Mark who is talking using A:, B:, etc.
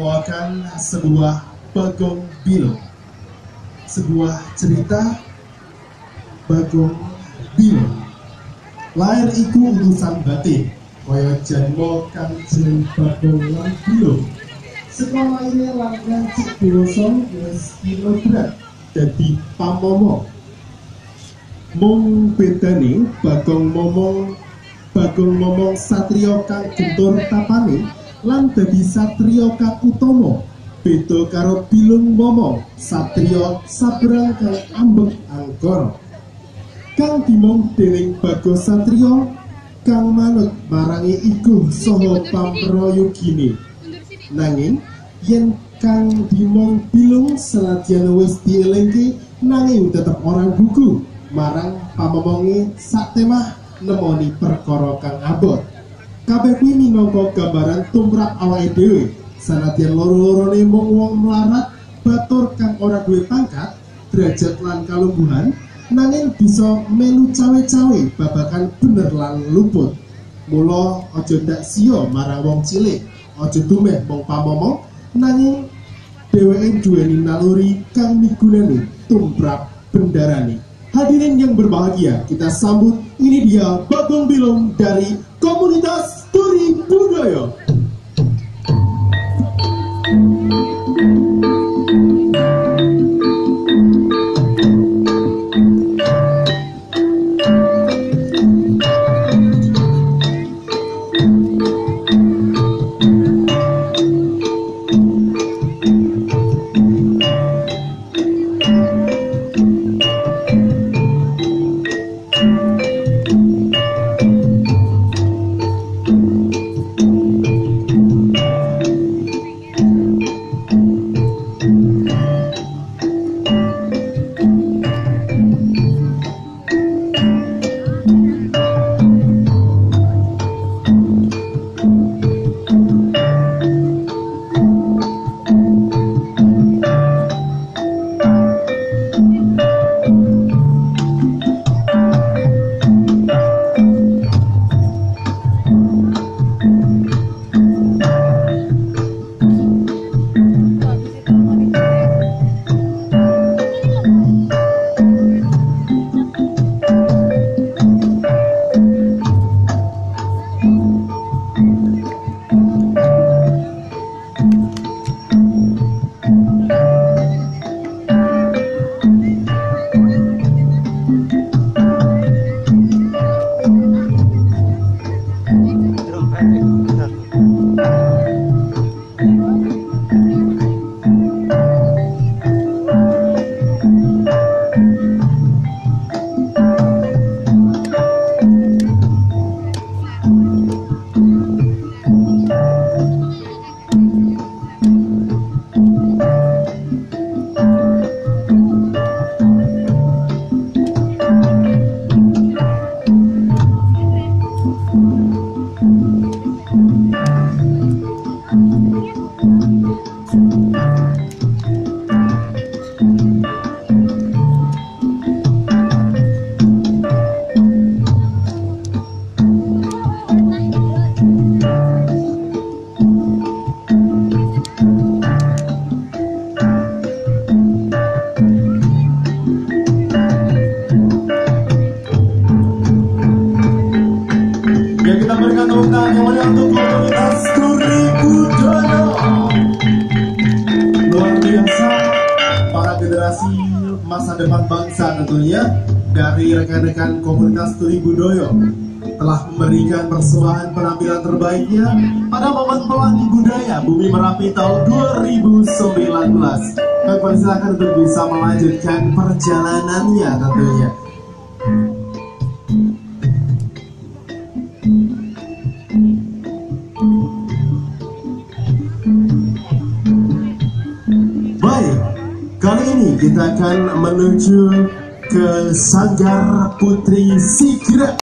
A: membawakan sebuah Bagong Bilo. Sebuah cerita Bagong Bilo. Lahir iku urusan batin, kaya janmo kang jeneng Bagong Bilo. Sekolah ini langgan cik dewasa wis berat dadi pamomo. Mung bedane Bagong momong Bagong momong satrio kang gentur tapane lan dadi satrio kang utama beda karo bilung momong satrio sabrang kang ambek angkor kang dimong dening Bagong satrio kang manut marangi iku saha pamrayogine nanging yen kang dimong bilung senadyan wis dielingke nanging tetep orang buku marang pamomonge sak temah nemoni perkara kang abot. Kabeh kuwi minangka gambaran tumrap awake dhewe. Sanadyan loro-lorone mung wong melarat, batur kang ora duwe pangkat, derajat lan kalungguhan, nanging bisa melu cawe-cawe babakan bener lan luput. Mula aja ndak sia marang wong cilik, aja dumeh mung pamomong, nanging dheweke duweni naluri kang migunani tumrap bendarane. Hadirin yang berbahagia, kita sambut ini dia Bagong Bilong dari komunitas Turi Budaya. Ya kita berikan tepuk tangan meriah untuk komunitas Turi Budaya. Luar biasa para generasi masa depan bangsa tentunya dari rekan-rekan komunitas Turi Budaya telah memberikan persembahan penampilan terbaiknya pada momen pelangi budaya Bumi Merapi tahun 2019. Kami persilakan untuk bisa melanjutkan perjalanannya tentunya. Kali ini kita akan menuju ke Sanggar Putri Sigra.